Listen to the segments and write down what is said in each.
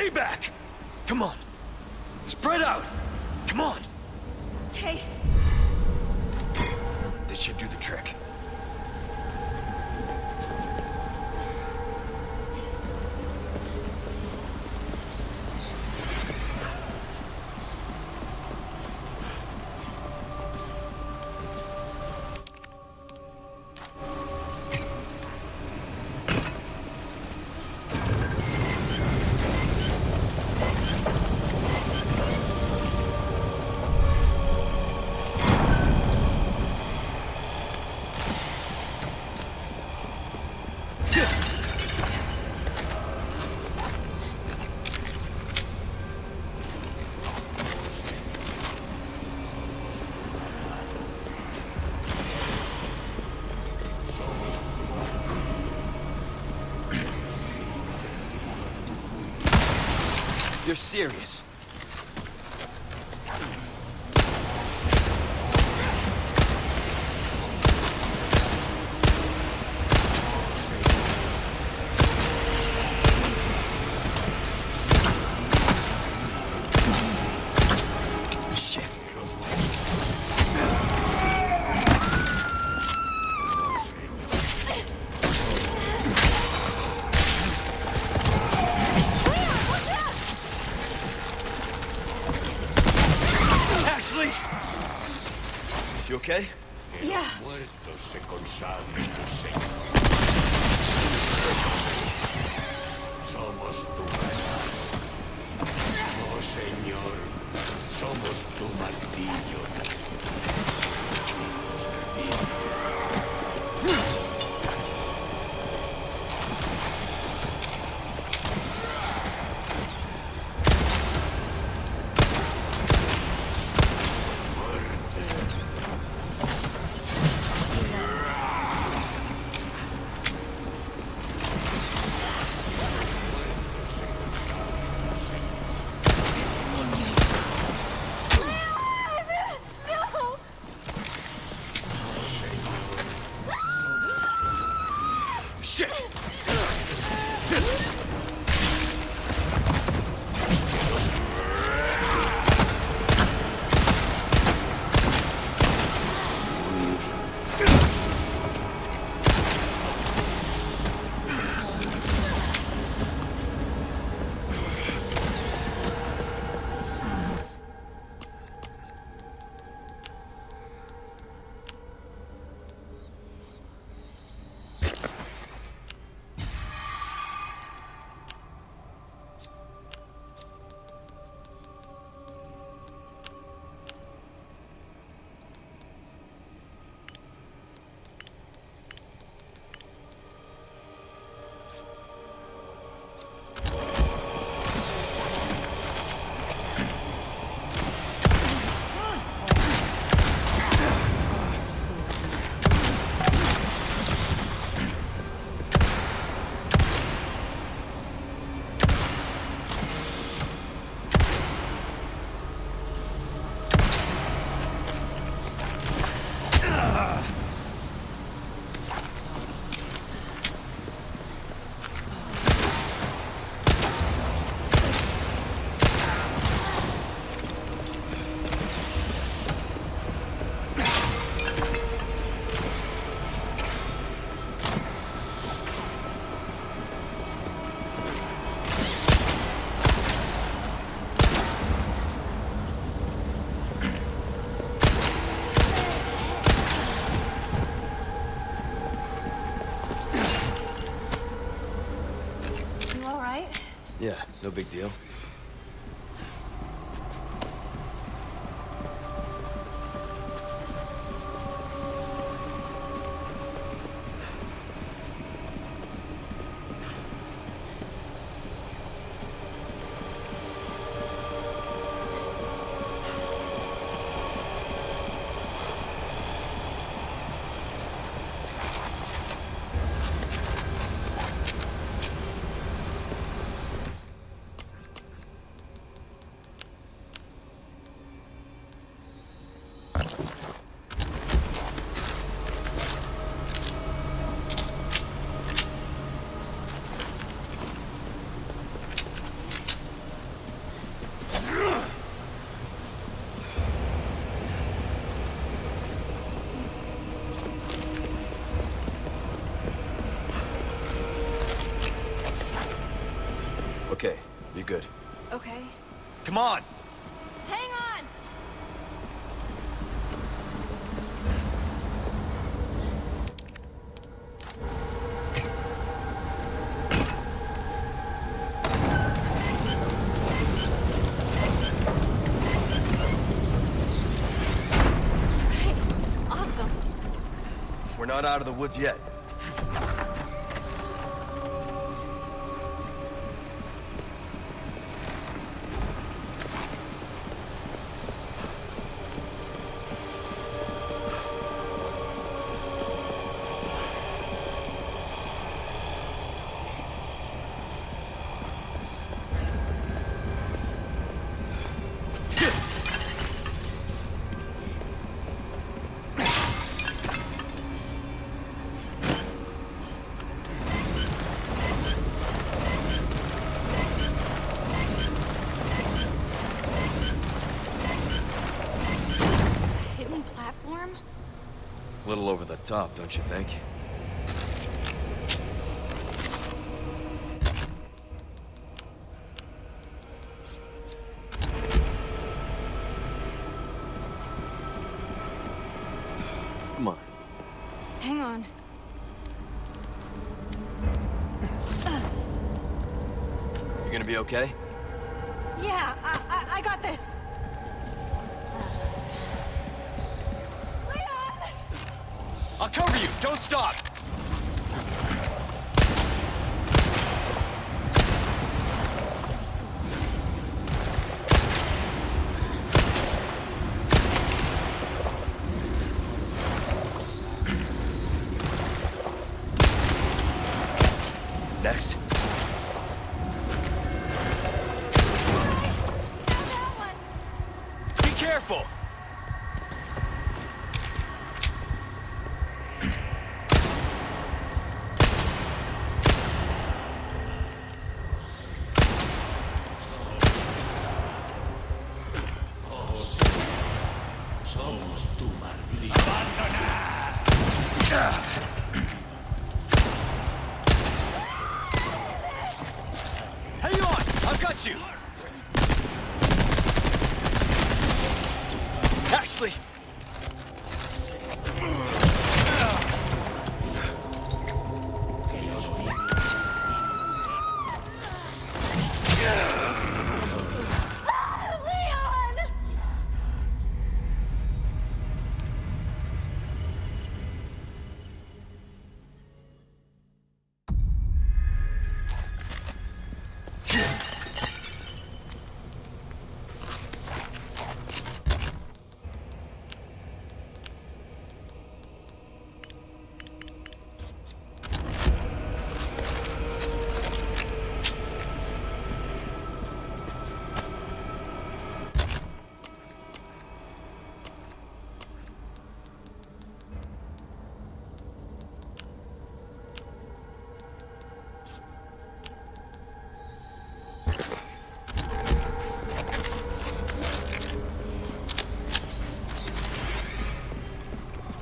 Stay back! Come on. Spread out! Come on! Hey, This should do the trick. You're serious? Martillo. No big deal. On! Hang on! Right. Awesome. We're not out of the woods yet. Top, don't you think? Come on. Hang on. You gonna be okay? Stop!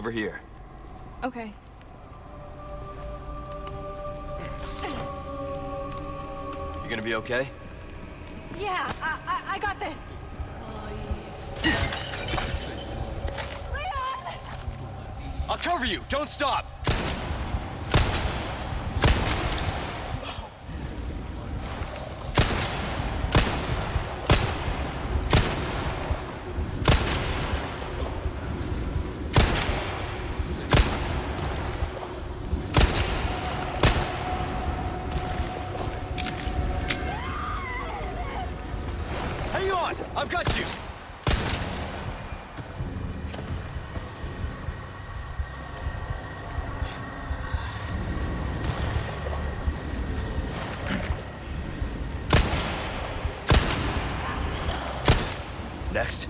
Over here. Okay. You gonna be okay? Yeah, I, I, I got this. Leon! I'll cover you! Don't stop! Got you! Next.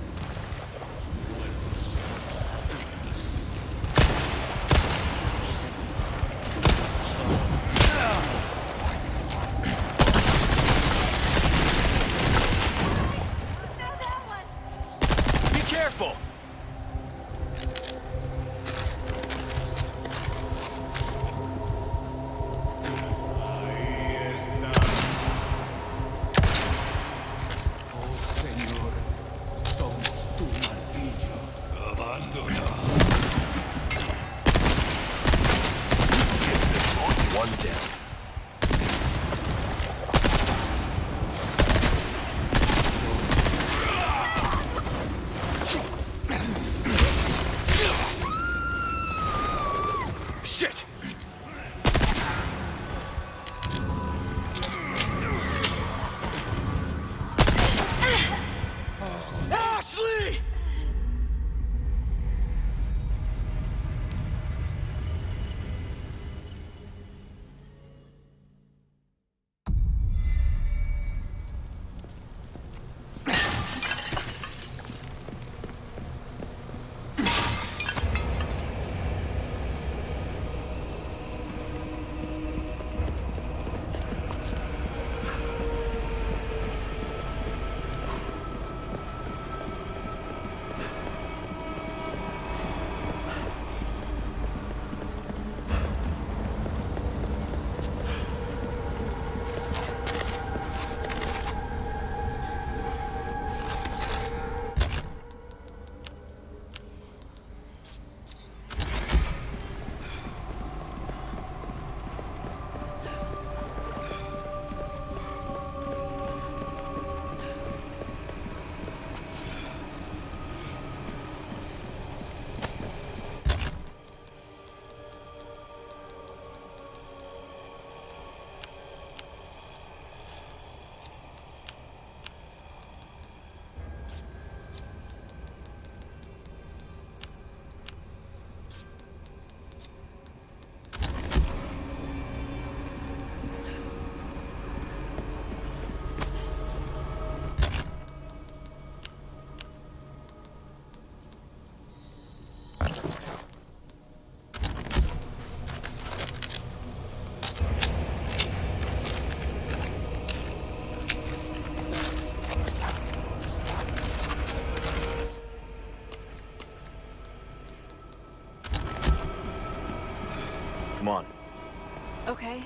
Okay.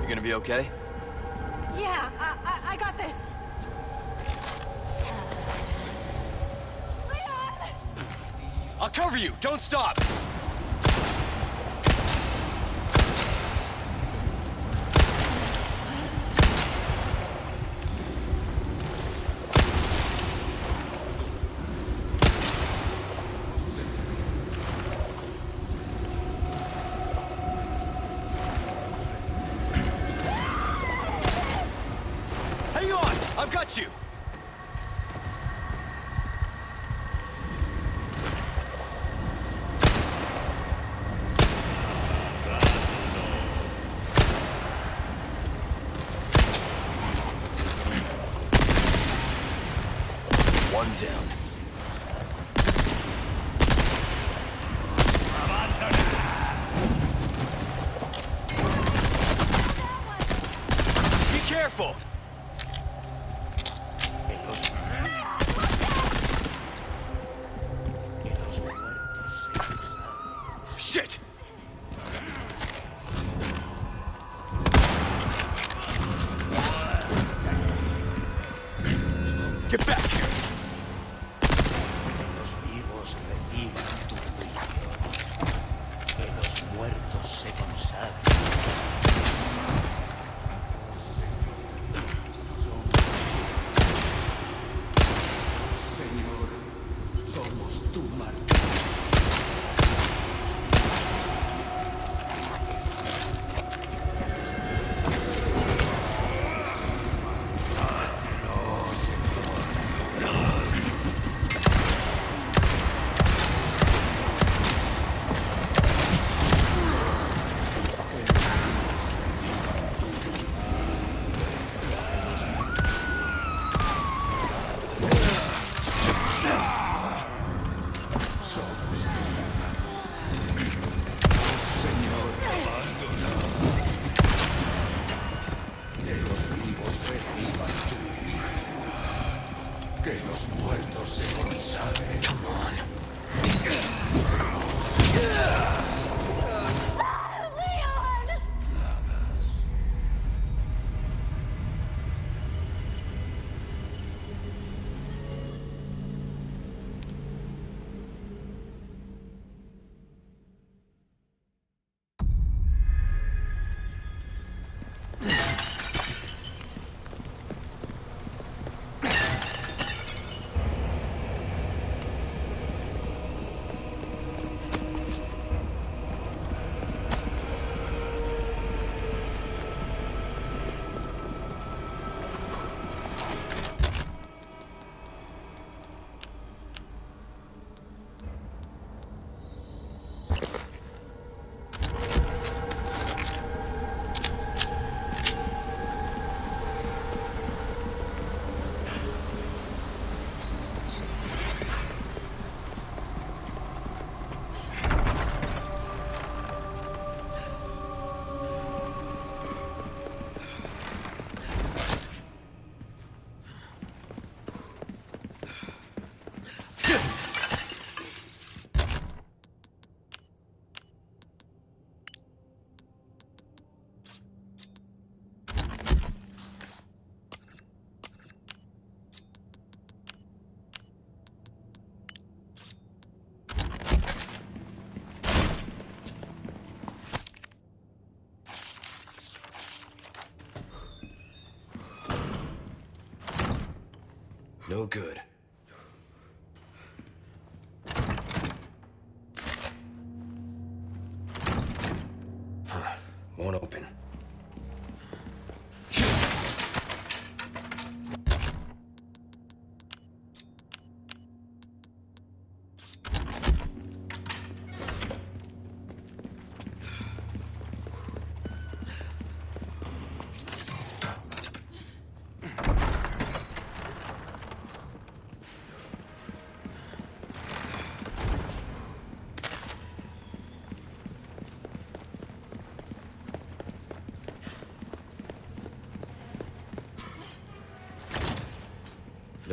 You gonna be okay? Yeah, I, I, I got this. Leon! I'll cover you! Don't stop! Got you! No good.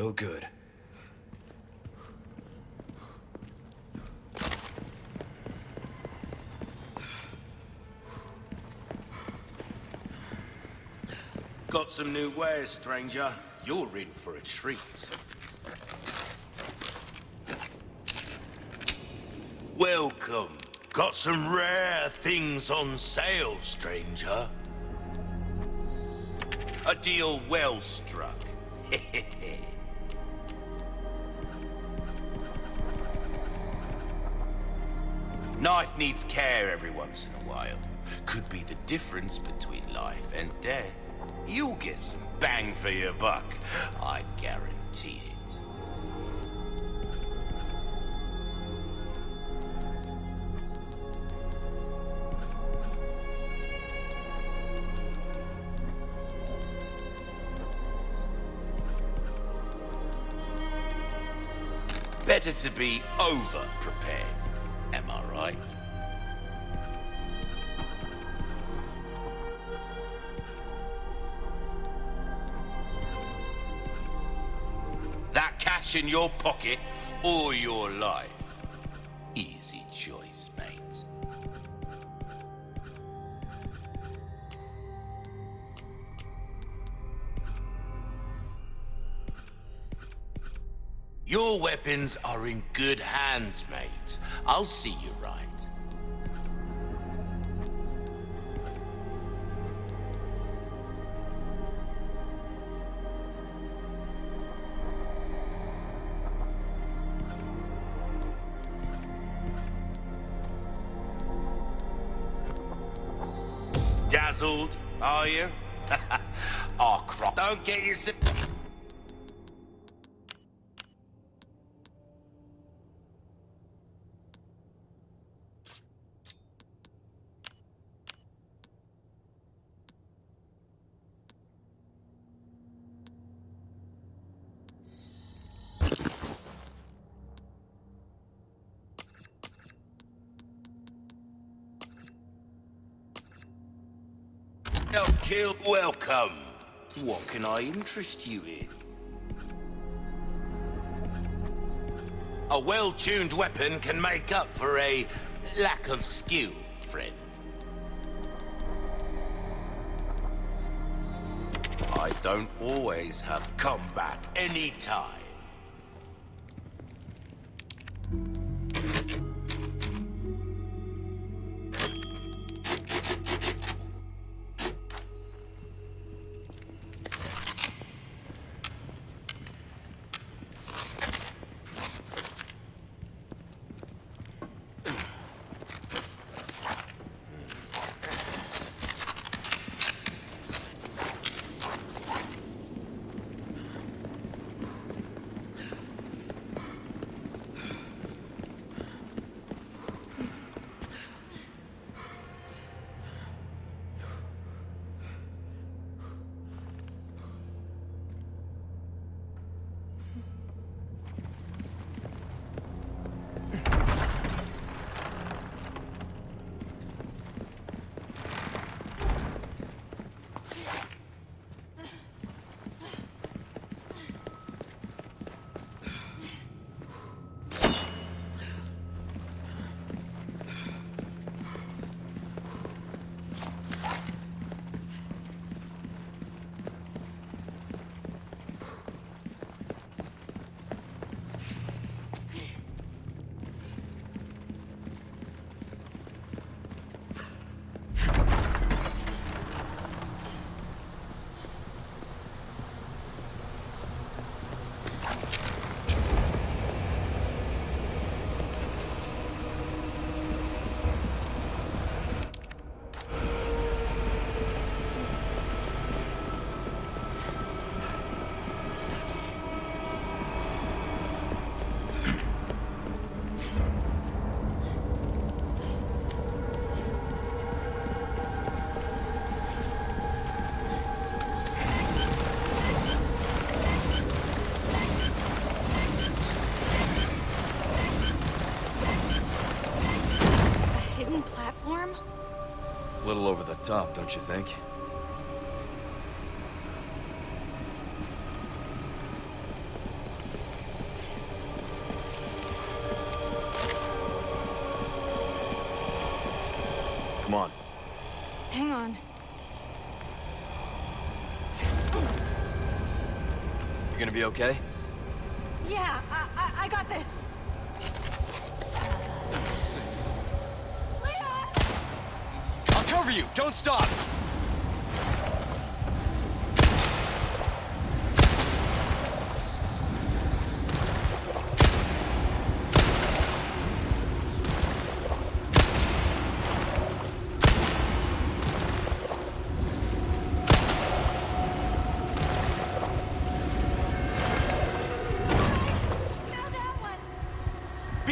No good. Got some new wares, stranger. You're in for a treat. Welcome. Got some rare things on sale, stranger. A deal well struck. Knife needs care every once in a while. Could be the difference between life and death. You'll get some bang for your buck. I guarantee it. Better to be over-prepared, am I right? That cash in your pocket or your life? Easy choice, mate. Your weapons are in good hands, mate. I'll see you right. Dazzled, are you? Ah, oh, crop. Don't get yourself... Self-kill, welcome. What can I interest you in? A well-tuned weapon can make up for a lack of skill, friend. I don't always have combat anytime. Little over the top, don't you think? Come on. Hang on. You gonna be okay?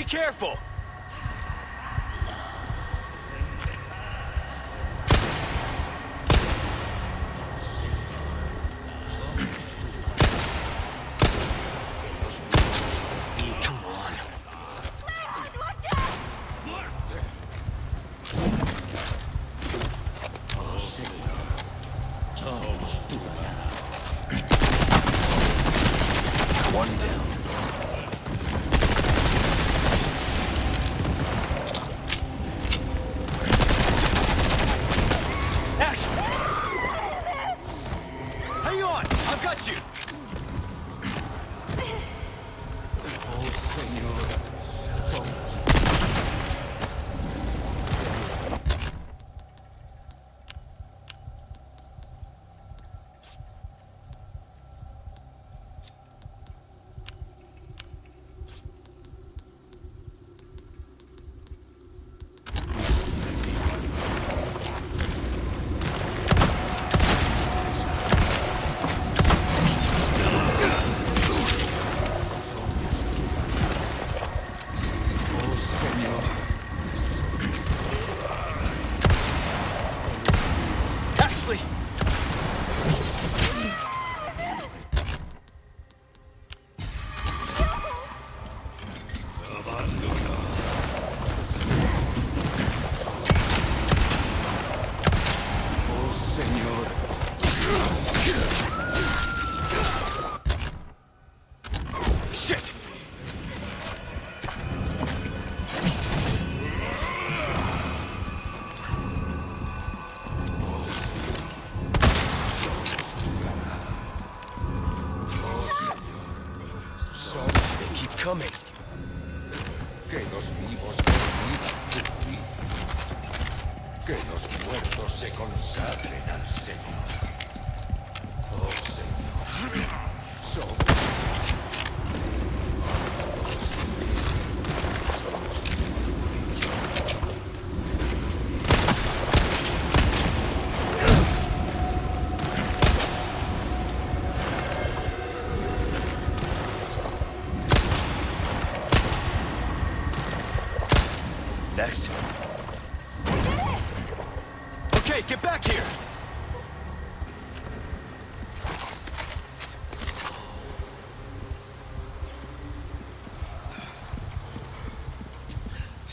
Careful!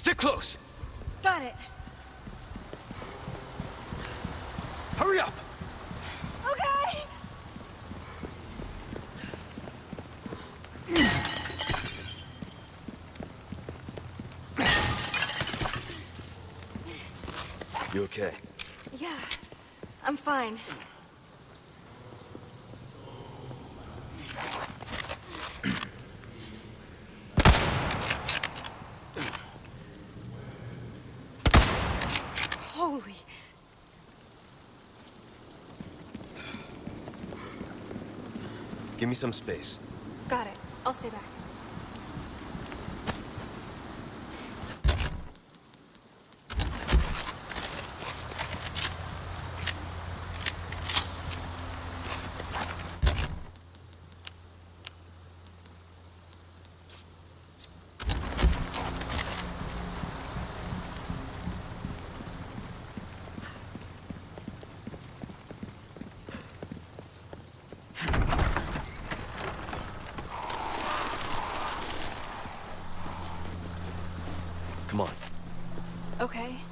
Stick close! Got it. Hurry up! Okay! You okay? Yeah, I'm fine. Give me some space. Got it. I'll stay back. Come on. Okay.